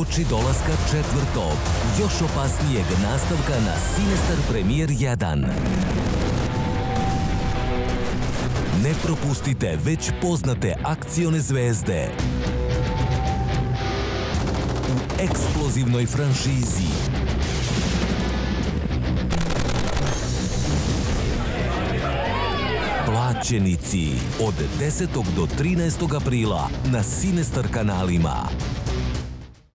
uoči dolaska četvrtog, još opasnijeg nastavka na Sinestar Premier 1. Ne propustite već poznate akcione zvezde u eksplozivnoj franšizi. Plaćenici od 10. do 13. aprila na Sinestar kanalima.